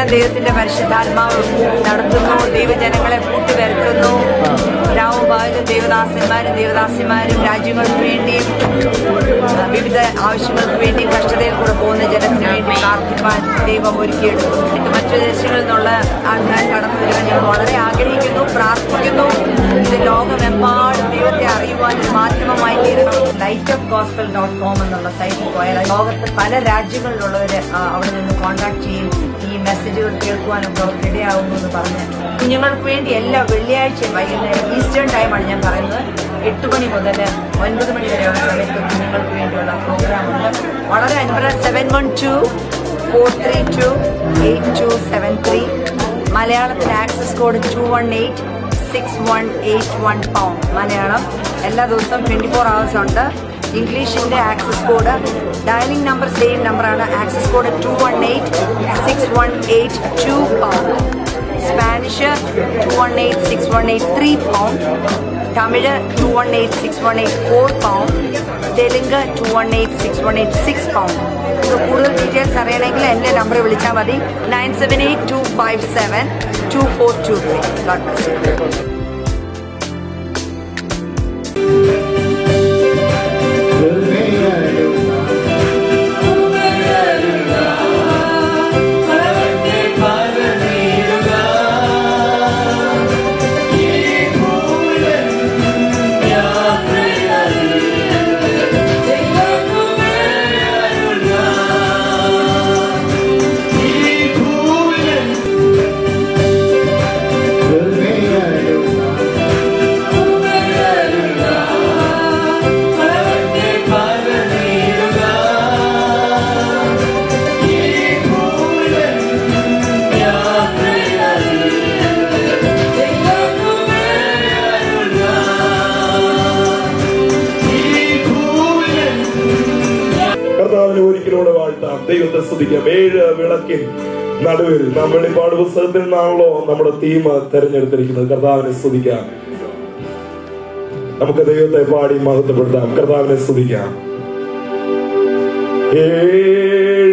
എല്ലാം ദൈവത്തിന്റെ പരിശുദ്ധാത്മാവ് നടത്തുന്നു. ദൈവജനങ്ങളെ കൂട്ടുവരുത്തുന്നു. വരുത്തുന്നു പകലും ദൈവദാസന്മാരും ദൈവദാസിമാരും രാജ്യങ്ങൾക്ക് വേണ്ടിയും വിവിധ ആവശ്യങ്ങൾക്ക് വേണ്ടി കഷ്ടതയിൽ കൂടെ പോകുന്ന ജനത്തിന് വേണ്ടി പ്രാർത്ഥിപ്പാൻ ദൈവം ഒരുക്കിയെടുക്കും മറ്റു ദേശങ്ങളിൽ നിന്നുള്ള ആൾക്കാർ കടന്നു വരുവാൻ ഞങ്ങൾ വളരെ ആഗ്രഹിക്കുന്നു പ്രാർത്ഥിക്കുന്നു. ഇത് ലോകമെമ്പാടും ദൈവത്തെ അറിയുവാൻ മാധ്യമമായി തീരണം. Light of gospel dot com എന്നുള്ള സൈറ്റിൽ പോയാൽ ലോകത്ത് പല രാജ്യങ്ങളിലുള്ളവരെ അവിടെ നിന്ന് കോൺടാക്ട് ചെയ്യും മെസ്സേജുകൾ കേൾക്കുവാനും അവർക്ക് ഇടയാവുന്നു എന്ന് പറഞ്ഞ് കുഞ്ഞുങ്ങൾക്ക് വേണ്ടി എല്ലാ വെള്ളിയാഴ്ചയും വൈകുന്നേരം ഈസ്റ്റേൺ ടൈമാണ് ഞാൻ പറയുന്നത്. എട്ട് മണി മുതൽ ഒൻപത് മണി വരെ സമയത്ത് കുഞ്ഞുങ്ങൾക്ക് വേണ്ടിയുള്ള പ്രോഗ്രാമുണ്ട് വളരെ അനുഭവം seven one two four three two eight two seven three മലയാളത്തിൽ access code two one eight six one eight one pound Malayalam എല്ലാ ദിവസവും ട്വന്റി ഫോർ അവേഴ്സ് ഉണ്ട്. ഇംഗ്ലീഷിന്റെ access code. Dialing number same നമ്പറാണ് access code two one eight six one eight two pound Spanish two one eight six one eight three pound Tamil two one eight six one eight four pound Telugu two one eight six one eight six pound ഇത് കൂടുതൽ details അറിയണമെങ്കിൽ എന്റെ number വിളിച്ചാൽ മതി. Nine seven eight two five seven two four two three God bless ഒരിക്കലൂടെ വാഴ്ത്താം. ദൈവത്തെ സ്തുതിക്കാം. ഏഴ് വിളക്കിൻ നടുവിൽ നമ്മൾ വെളിപ്പാട് പുസ്തകത്തിൽ നിന്നാണല്ലോ നമ്മുടെ തീം തെരഞ്ഞെടുത്തിരിക്കുന്നത്. കർത്താവിനെ സ്തുതിക്കാം. നമുക്ക് ദൈവത്തെ പാടി മഹത്വപ്പെടുത്താം. കർത്താവിനെ സ്തുതിക്കാം. ഏഴു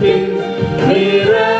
Here. Mira.